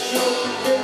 You.